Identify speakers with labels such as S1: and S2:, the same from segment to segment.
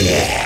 S1: Yeah.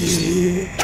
S1: Wiedersehen.